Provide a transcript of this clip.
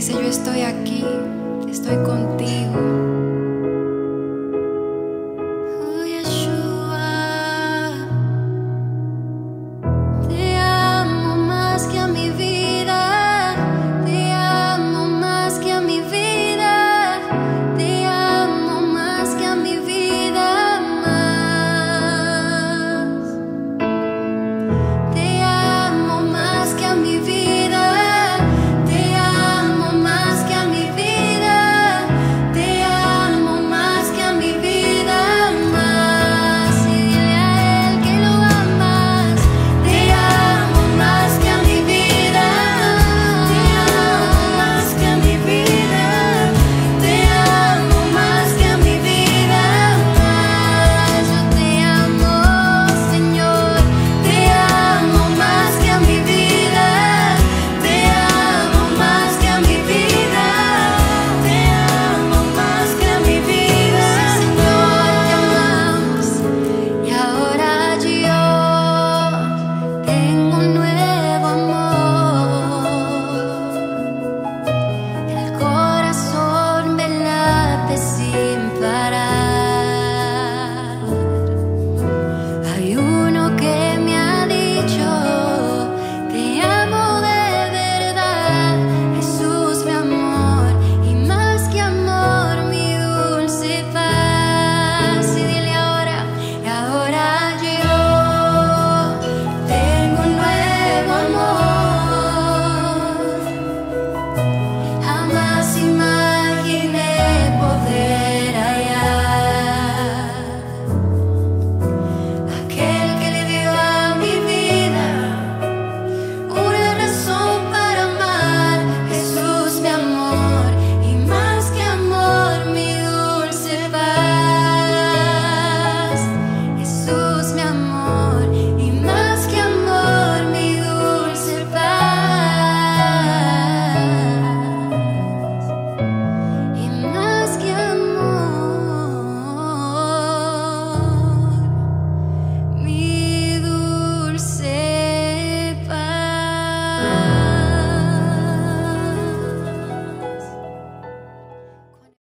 dice, yo estoy aquí, estoy contigo.